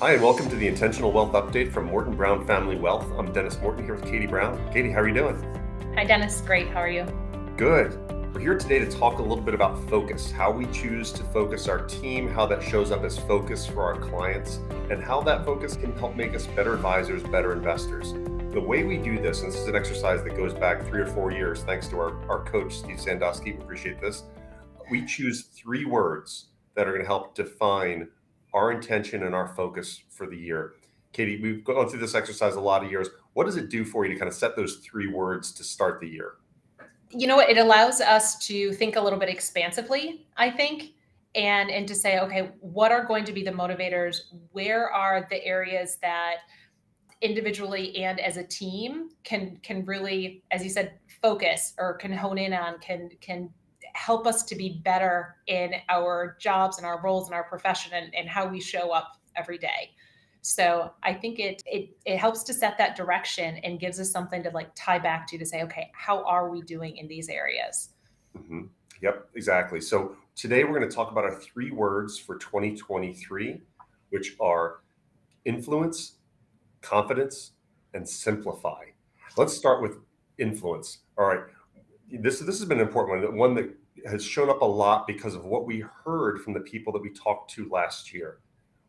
Hi, and welcome to the Intentional Wealth Update from Morton Brown Family Wealth. I'm Dennis Morton here with Katie Brown. Katie, how are you doing? Hi, Dennis. Great. How are you? Good. We're here today to talk a little bit about focus, how we choose to focus our team, how that shows up as focus for our clients, and how that focus can help make us better advisors, better investors. The way we do this, and this is an exercise that goes back three or four years, thanks to our, our coach, Steve Sanduski, we appreciate this. We choose three words that are going to help define our intention and our focus for the year. Katie, we've gone through this exercise a lot of years. What does it do for you to kind of set those three words to start the year? You know what? It allows us to think a little bit expansively, I think, and and to say, okay, what are going to be the motivators? Where are the areas that individually and as a team can can really, as you said, focus or can hone in on, can can help us to be better in our jobs and our roles and our profession and, and how we show up every day. So I think it, it it helps to set that direction and gives us something to like tie back to to say, okay, how are we doing in these areas? Mm-hmm. Yep, exactly. So today we're going to talk about our three words for 2023, which are influence, confidence, and simplify. Let's start with influence. All right. This this has been an important one, one that has shown up a lot because of what we heard from the people that we talked to last year.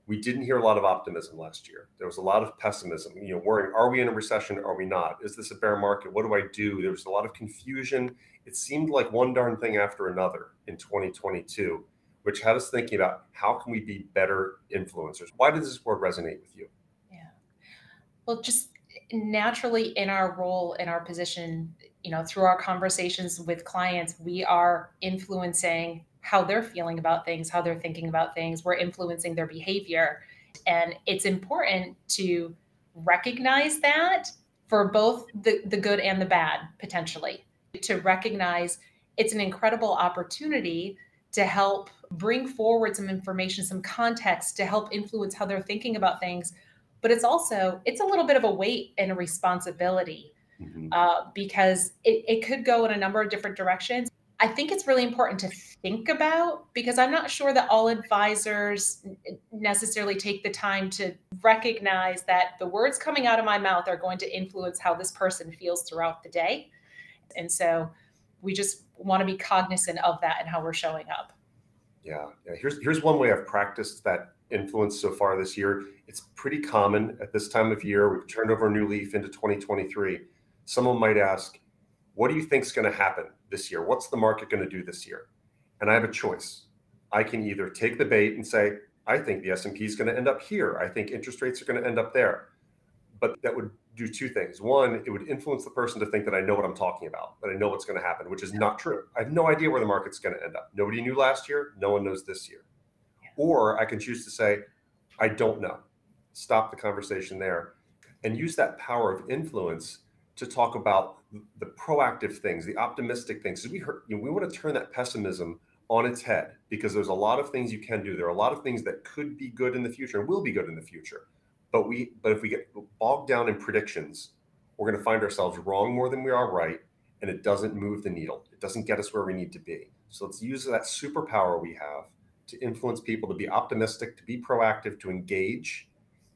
We didn't hear a lot of optimism last year. There was a lot of pessimism, you know, worrying, are we in a recession? Are we not? Is this a bear market? What do I do? There was a lot of confusion. It seemed like one darn thing after another in 2022, which had us thinking about how can we be better influencers? Why does this word resonate with you? Yeah. Well, just naturally in our role, in our position, you know, through our conversations with clients, we are influencing how they're feeling about things, how they're thinking about things. We're influencing their behavior. And it's important to recognize that for both the, the good and the bad, potentially, to recognize it's an incredible opportunity to help bring forward some information, some context to help influence how they're thinking about things. But it's also, it's a little bit of a weight and a responsibility mm-hmm. uh, because it, it could go in a number of different directions. I think it's really important to think about because I'm not sure that all advisors necessarily take the time to recognize that the words coming out of my mouth are going to influence how this person feels throughout the day. And so we just want to be cognizant of that and how we're showing up. Yeah. yeah. Here's here's one way I've practiced that influence so far this year. It's pretty common at this time of year. We've turned over a new leaf into 2023 someone might ask, what do you think is going to happen this year? What's the market going to do this year? And I have a choice. I can either take the bait and say, I think the S&P is going to end up here. I think interest rates are going to end up there. But that would do two things. One, it would influence the person to think that I know what I'm talking about, that I know what's going to happen, which is not true. I have no idea where the market's going to end up. Nobody knew last year. No one knows this year. Or I can choose to say, I don't know. Stop the conversation there and use that power of influence to talk about the proactive things, the optimistic things. we heard, you know, we want to turn that pessimism on its head because there's a lot of things you can do. There are a lot of things that could be good in the future and will be good in the future. But we, but if we get bogged down in predictions, we're going to find ourselves wrong more than we are right, and it doesn't move the needle. It doesn't get us where we need to be. So let's use that superpower we have to influence people to be optimistic, to be proactive, to engage,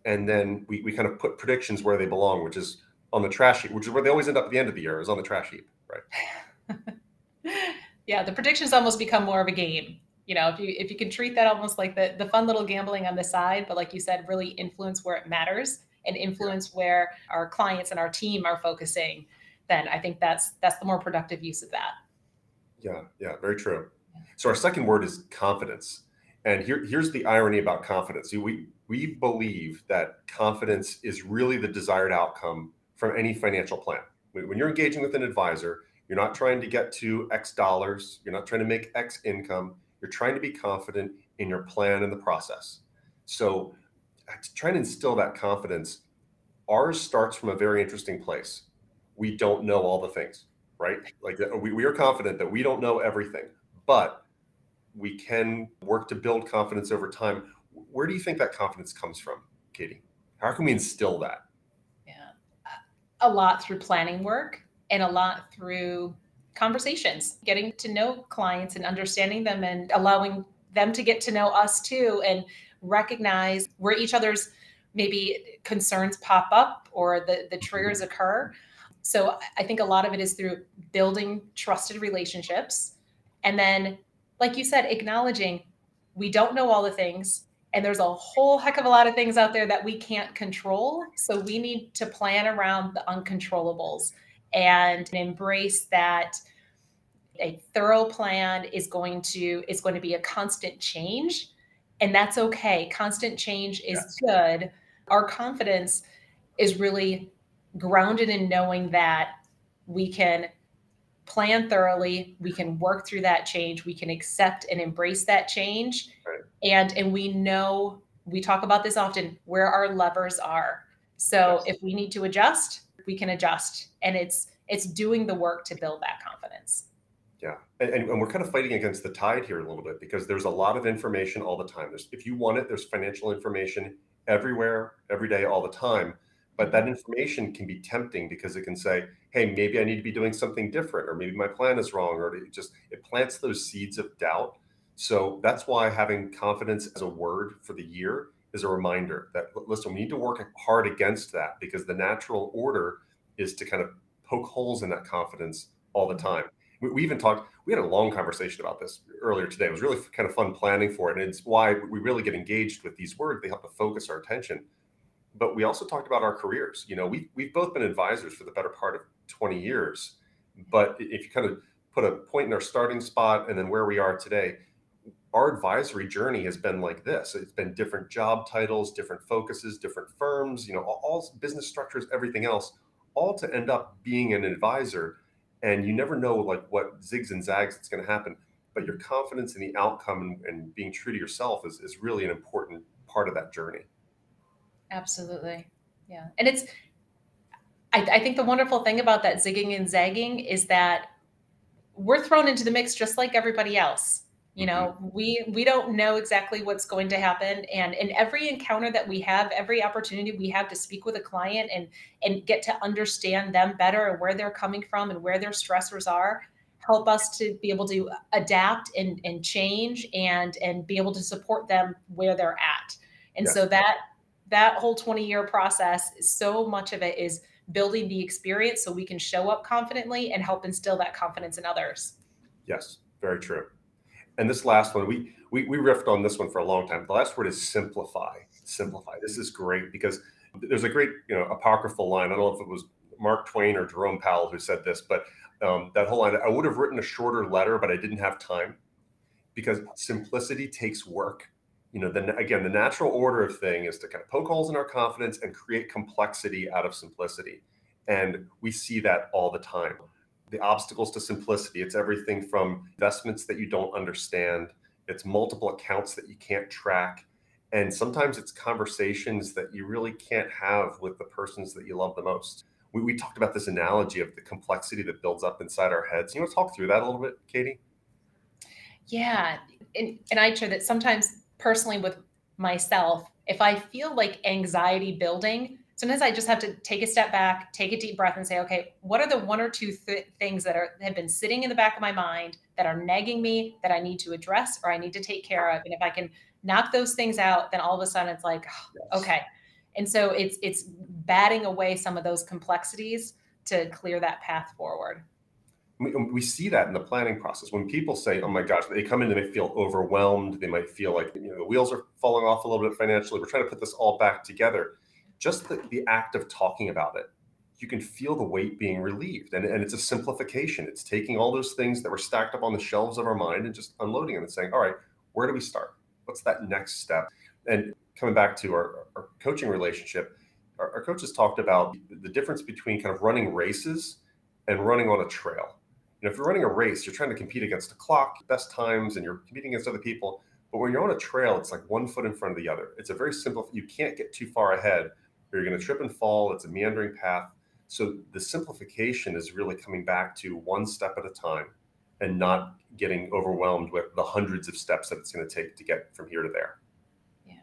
and then we, we kind of put predictions where they belong, which is on the trash heap, which is where they always end up at the end of the year, is on the trash heap, right? yeah, the predictions almost become more of a game. You know, if you if you can treat that almost like the the fun little gambling on the side, but like you said, really influence where it matters and influence yeah. where our clients and our team are focusing, then I think that's that's the more productive use of that. Yeah, yeah, very true. So our second word is confidence. And here, here's the irony about confidence. We we believe that confidence is really the desired outcome from any financial plan. When you're engaging with an advisor, you're not trying to get to X dollars, you're not trying to make X income, you're trying to be confident in your plan and the process. So, trying to try and instill that confidence, ours starts from a very interesting place. We don't know all the things, right? Like uh, we, we are confident that we don't know everything, but we can work to build confidence over time. Where do you think that confidence comes from, Katie? How can we instill that? Yeah, a lot through planning work and a lot through conversations, getting to know clients and understanding them and allowing them to get to know us too. And recognize where each other's maybe concerns pop up or the, the triggers mm-hmm. occur. So I think a lot of it is through building trusted relationships. And then, like you said, acknowledging we don't know all the things. And there's a whole heck of a lot of things out there that we can't control. So we need to plan around the uncontrollables and embrace that a thorough plan is going to is going to be a constant change and that's okay constant change is good our confidence is really grounded in knowing that we can plan thoroughly we can work through that change we can accept and embrace that change right. and and we know we talk about this often where our levers are so yes. if we need to adjust we can adjust and it's it's doing the work to build that confidence yeah, and, and, we're kind of fighting against the tide here a little bit because there's a lot of information all the time. There's, if you want it, there's financial information everywhere, every day, all the time. But mm-hmm. that information can be tempting because it can say, "Hey, maybe I need to be doing something different, or maybe my plan is wrong," or it just it plants those seeds of doubt. So that's why having confidence as a word for the year is a reminder that listen, we need to work hard against that because the natural order is to kind of poke holes in that confidence all the mm-hmm. time. We, we even talked we had a long conversation about this earlier today. It was really kind of fun planning for it and it's why we really get engaged with these words. They help to focus our attention but we also talked about our careers. You know we, we've both been advisors for the better part of 20 years but if you kind of put a point in our starting spot and then where we are today our advisory journey has been like this. It's been different job titles different focuses different firms you know all, all business structures everything else all to end up being an advisor. And you never know like what zigs and zags that's going to happen but your confidence in the outcome and, and, being true to yourself is, is really an important part of that journey absolutely. Yeah. And it's I, I think the wonderful thing about that zigging and zagging is that we're thrown into the mix just like everybody else. You know mm-hmm. we we don't know exactly what's going to happen. And in every encounter that we have every opportunity we have to speak with a client and and get to understand them better and where they're coming from and where their stressors are help us to be able to adapt and and change and and be able to support them where they're at. And yeah. so that that whole 20 year process so much of it is building the experience so we can show up confidently and help instill that confidence in others yes very true and this last one, we, we we riffed on this one for a long time. The last word is simplify. Simplify. This is great because there's a great, you know, apocryphal line. I don't know if it was Mark Twain or Jerome Powell who said this, but um, that whole line. I would have written a shorter letter, but I didn't have time because simplicity takes work. You know, then again, the natural order of thing is to kind of poke holes in our confidence and create complexity out of simplicity, and we see that all the time the obstacles to simplicity. It's everything from investments that you don't understand, it's multiple accounts that you can't track. And sometimes it's conversations that you really can't have with the persons that you love the most. We, we talked about this analogy of the complexity that builds up inside our heads. You want to talk through that a little bit, Katie? Yeah. And, and I share that sometimes personally with myself, if I feel like anxiety building, sometimes I just have to take a step back, take a deep breath, and say, okay, what are the one or two th- things that are have been sitting in the back of my mind that are nagging me that I need to address or I need to take care of? And if I can knock those things out, then all of a sudden it's like, oh, yes. okay. And so it's it's batting away some of those complexities to clear that path forward. We, um, we see that in the planning process when people say, "Oh my gosh," they come in and they feel overwhelmed. They might feel like you know the wheels are falling off a little bit financially. We're trying to put this all back together just the, the act of talking about it, you can feel the weight being relieved. And, and it's a simplification. It's taking all those things that were stacked up on the shelves of our mind and just unloading them and saying, all right, where do we start? What's that next step? And coming back to our, our coaching relationship, our, our coaches talked about the difference between kind of running races and running on a trail. You know, if you're running a race, you're trying to compete against a clock, best times, and you're competing against other people. But when you're on a trail, it's like one foot in front of the other. It's a very simple, you can't get too far ahead or you're going to trip and fall. It's a meandering path. So the simplification is really coming back to one step at a time and not getting overwhelmed with the hundreds of steps that it's going to take to get from here to there. Yeah.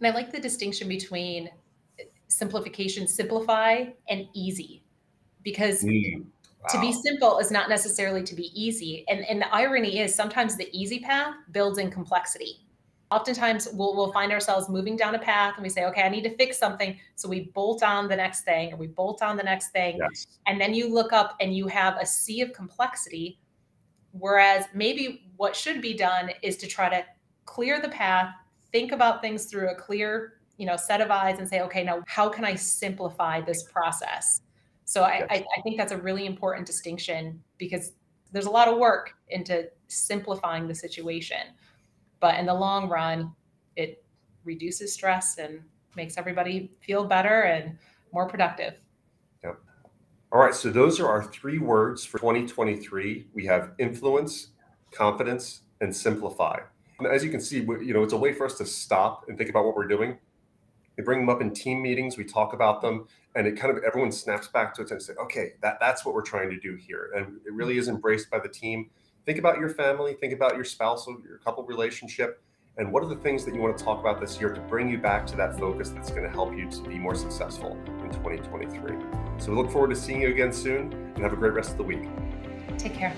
And I like the distinction between simplification, simplify, and easy, because mm, wow. to be simple is not necessarily to be easy. And, and the irony is sometimes the easy path builds in complexity. Oftentimes we'll, we'll find ourselves moving down a path and we say, okay, I need to fix something. So we bolt on the next thing or we bolt on the next thing. Yes. And then you look up and you have a sea of complexity. Whereas maybe what should be done is to try to clear the path, think about things through a clear, you know, set of eyes and say, okay, now how can I simplify this process? So I, Yes. I, I think that's a really important distinction because there's a lot of work into simplifying the situation. But in the long run, it reduces stress and makes everybody feel better and more productive. Yep. All right, so those are our three words for 2023. We have influence, confidence, and simplify. And as you can see, you know, it's a way for us to stop and think about what we're doing. We bring them up in team meetings, we talk about them, and it kind of everyone snaps back to it and say, okay, that, that's what we're trying to do here. And it really is embraced by the team. Think about your family, think about your spousal, your couple relationship, and what are the things that you want to talk about this year to bring you back to that focus that's going to help you to be more successful in 2023. So we look forward to seeing you again soon and have a great rest of the week. Take care.